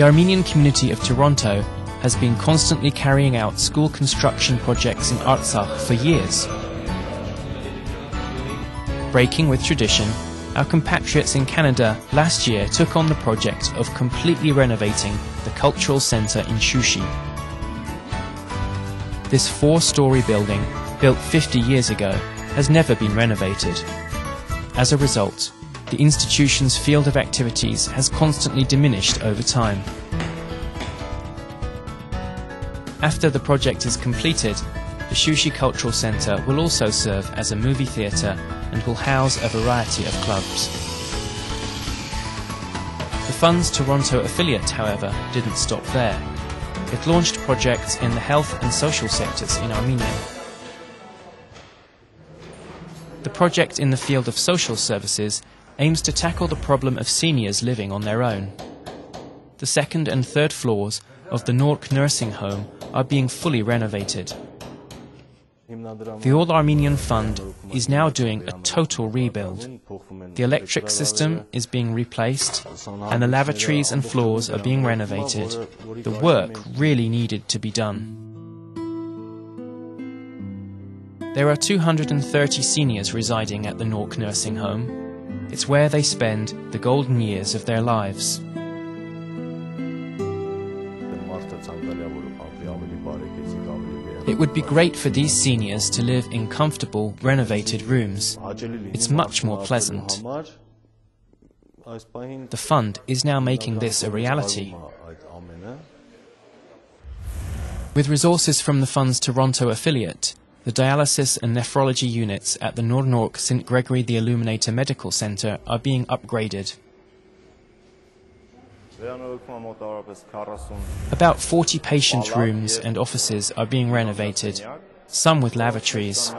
The Armenian community of Toronto has been constantly carrying out school construction projects in Artsakh for years. Breaking with tradition, our compatriots in Canada last year took on the project of completely renovating the cultural centre in Shushi. This four-storey building, built 50 years ago, has never been renovated. As a result, the institution's field of activities has constantly diminished over time. After the project is completed, the Shushi Cultural Centre will also serve as a movie theatre and will house a variety of clubs. The Fund's Toronto affiliate, however, didn't stop there. It launched projects in the health and social sectors in Armenia. The project in the field of social services aims to tackle the problem of seniors living on their own. The second and third floors of the Nork nursing home are being fully renovated. The All Armenian Fund is now doing a total rebuild. The electric system is being replaced, and the lavatories and floors are being renovated. The work really needed to be done. There are 230 seniors residing at the Nork nursing home. It's where they spend the golden years of their lives. It would be great for these seniors to live in comfortable, renovated rooms. It's much more pleasant. The fund is now making this a reality. With resources from the fund's Toronto affiliate, the dialysis and nephrology units at the Nor Nork St. Gregory the Illuminator Medical Center are being upgraded. About 40 patient rooms and offices are being renovated, some with lavatories.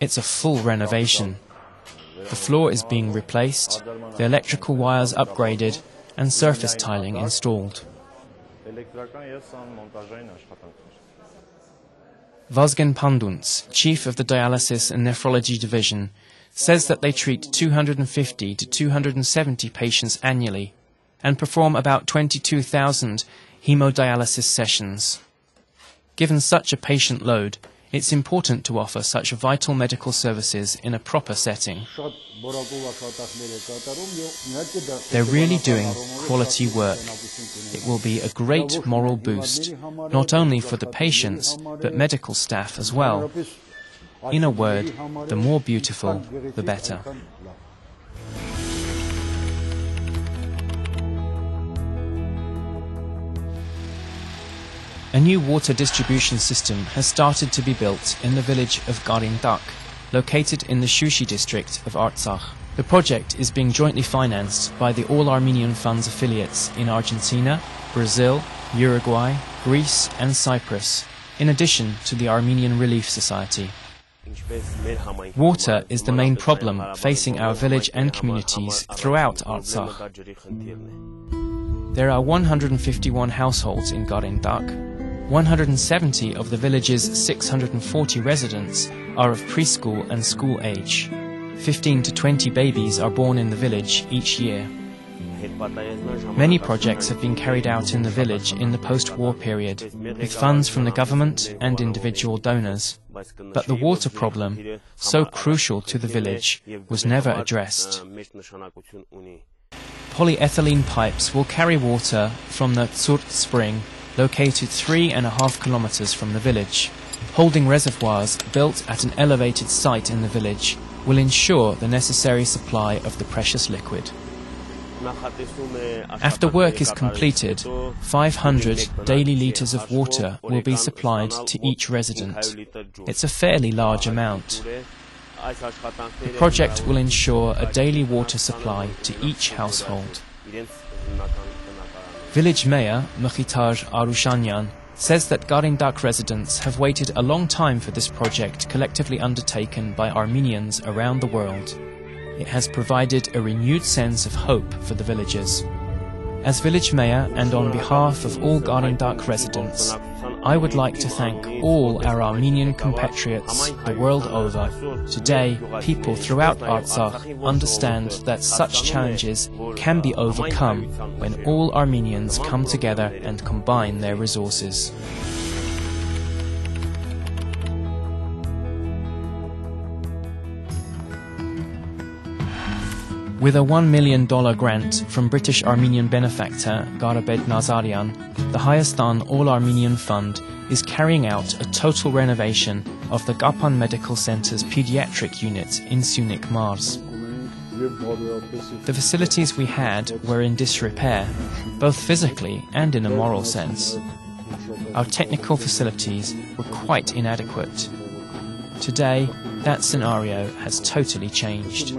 It's a full renovation. The floor is being replaced, the electrical wires upgraded, and surface tiling installed. Vazgen Panduns, chief of the dialysis and nephrology division, says that they treat 250 to 270 patients annually and perform about 22,000 hemodialysis sessions. Given such a patient load, it's important to offer such vital medical services in a proper setting. They're really doing quality work. It will be a great moral boost, not only for the patients, but medical staff as well. In a word, the more beautiful, the better. A new water distribution system has started to be built in the village of Karintak, located in the Shushi district of Artsakh. The project is being jointly financed by the All Armenian Fund's affiliates in Argentina, Brazil, Uruguay, Greece and Cyprus, in addition to the Armenian Relief Society. Water is the main problem facing our village and communities throughout Artsakh. There are 151 households in Karintak, 170 of the village's 640 residents are of preschool and school age. 15 to 20 babies are born in the village each year. Many projects have been carried out in the village in the post-war period, with funds from the government and individual donors. But the water problem, so crucial to the village, was never addressed. Polyethylene pipes will carry water from the Tsurt spring located three and a half kilometers from the village. Holding reservoirs built at an elevated site in the village will ensure the necessary supply of the precious liquid. After work is completed, 500 daily litres of water will be supplied to each resident. It's a fairly large amount. The project will ensure a daily water supply to each household. Village Mayor Mkhitar Arushanyan says that Karintak residents have waited a long time for this project collectively undertaken by Armenians around the world. It has provided a renewed sense of hope for the villagers. As village mayor and on behalf of all Karintak residents, I would like to thank all our Armenian compatriots the world over. Today, people throughout Artsakh understand that such challenges can be overcome when all Armenians come together and combine their resources. With a $1 million grant from British Armenian benefactor Garabed Nazarian, the Hayastan All Armenian Fund is carrying out a total renovation of the Kapan Medical Center's pediatric unit in Syunik Marz. The facilities we had were in disrepair, both physically and in a moral sense. Our technical facilities were quite inadequate. Today, that scenario has totally changed.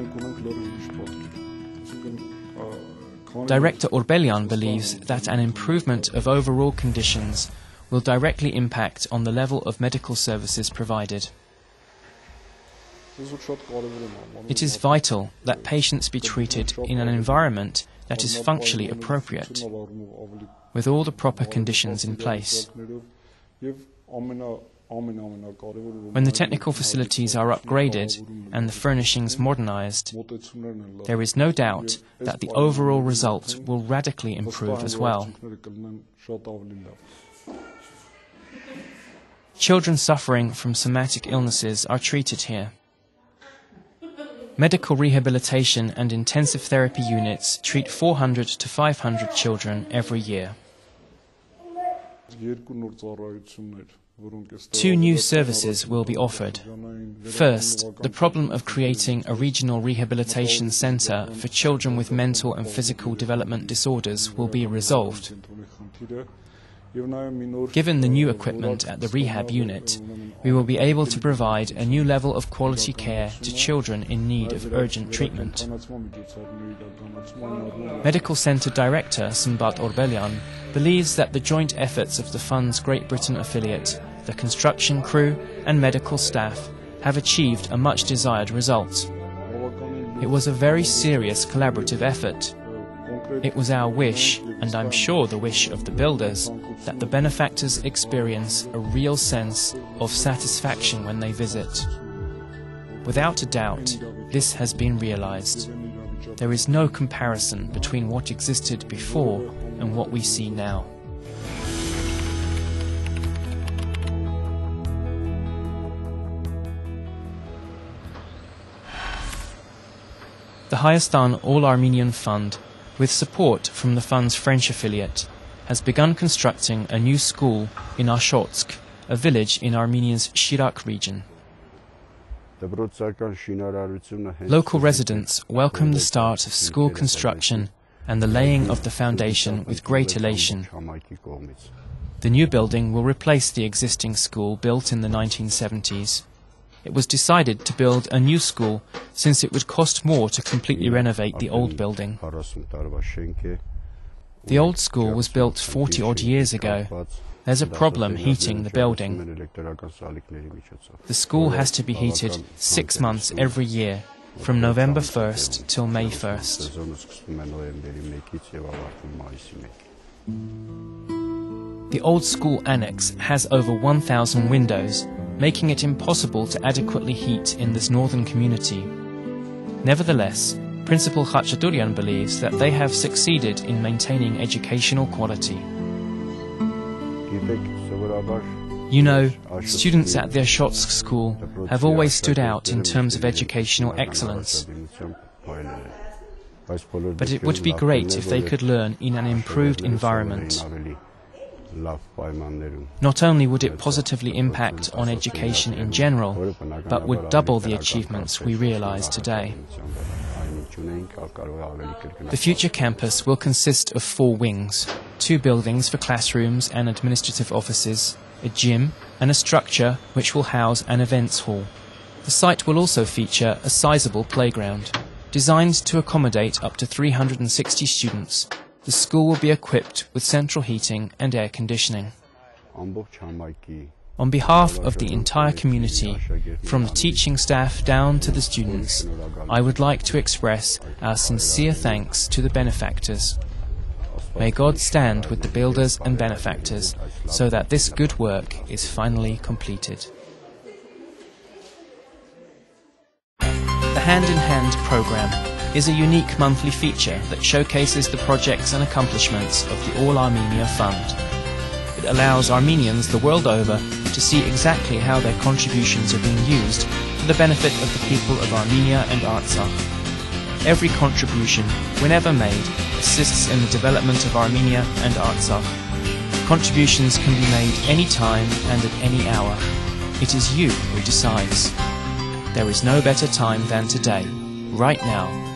Director Orbelian believes that an improvement of overall conditions will directly impact on the level of medical services provided. It is vital that patients be treated in an environment that is functionally appropriate, with all the proper conditions in place. When the technical facilities are upgraded and the furnishings modernized, there is no doubt that the overall result will radically improve as well. Children suffering from somatic illnesses are treated here. Medical rehabilitation and intensive therapy units treat 400 to 500 children every year. Two new services will be offered. First, the problem of creating a regional rehabilitation center for children with mental and physical development disorders will be resolved. Given the new equipment at the rehab unit, we will be able to provide a new level of quality care to children in need of urgent treatment. Medical Centre Director Sumbat Orbelian believes that the joint efforts of the Fund's Great Britain affiliate, the construction crew, and medical staff have achieved a much desired result. It was a very serious collaborative effort. It was our wish, and I'm sure the wish of the builders, that the benefactors experience a real sense of satisfaction when they visit. Without a doubt, this has been realized. There is no comparison between what existed before and what we see now. The Hayastan All Armenian Fund with support from the fund's French affiliate, has begun constructing a new school in Ashotsk, a village in Armenia's Shirak region. Local residents welcome the start of school construction and the laying of the foundation with great elation. The new building will replace the existing school built in the 1970s it was decided to build a new school since it would cost more to completely renovate the old building. The old school was built 40 odd years ago. There's a problem heating the building. The school has to be heated six months every year, from November 1st till May 1st. The old school annex has over 1,000 windows making it impossible to adequately heat in this northern community. Nevertheless, Principal Khachaturian believes that they have succeeded in maintaining educational quality. You know, students at the Ashotsk school have always stood out in terms of educational excellence. But it would be great if they could learn in an improved environment. Not only would it positively impact on education in general, but would double the achievements we realize today. The future campus will consist of four wings, two buildings for classrooms and administrative offices, a gym, and a structure which will house an events hall. The site will also feature a sizable playground, designed to accommodate up to 360 students the school will be equipped with central heating and air conditioning. On behalf of the entire community, from the teaching staff down to the students, I would like to express our sincere thanks to the benefactors. May God stand with the builders and benefactors, so that this good work is finally completed. The Hand in Hand program is a unique monthly feature that showcases the projects and accomplishments of the All Armenia Fund. It allows Armenians the world over to see exactly how their contributions are being used for the benefit of the people of Armenia and Artsakh. Every contribution, whenever made, assists in the development of Armenia and Artsakh. Contributions can be made any time and at any hour. It is you who decides. There is no better time than today, right now,